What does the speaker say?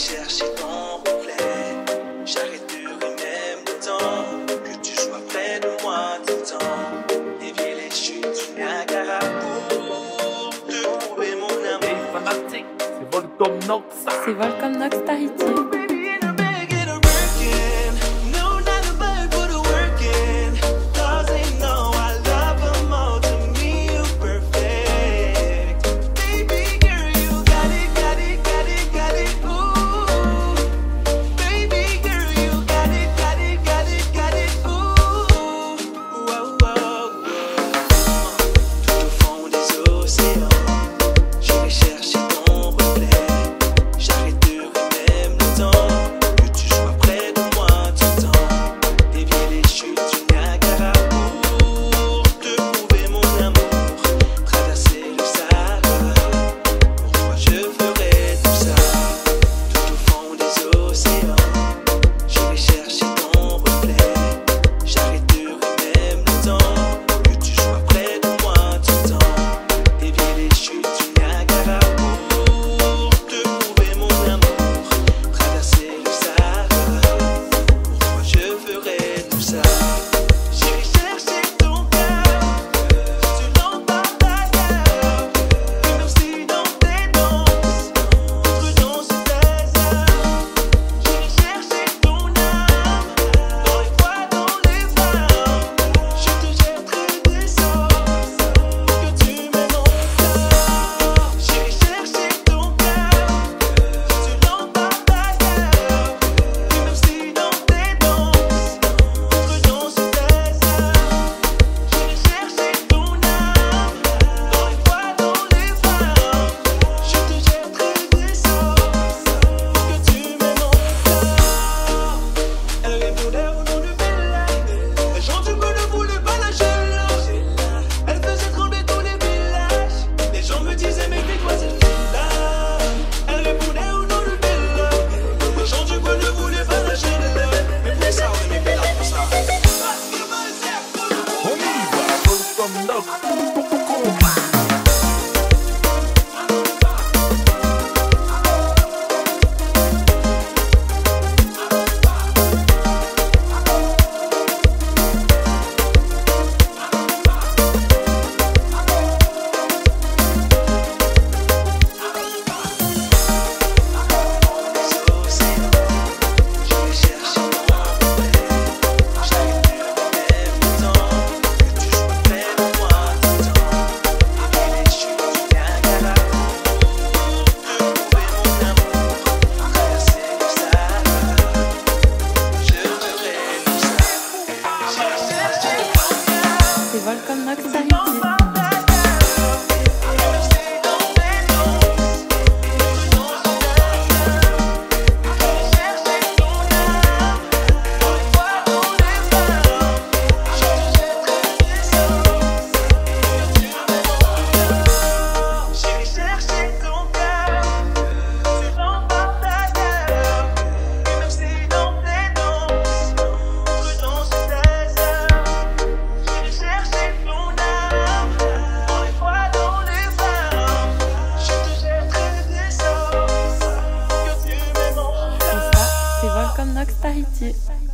chercher ton reflet. J'arrêterai même le temps que tu sois près de moi tout le temps. Dévier les chutes du Niagara pour te prouver mon amour. C'est Volcom Nox. C'est Volcom Nox Tahiti. igual con Octavio. Merci.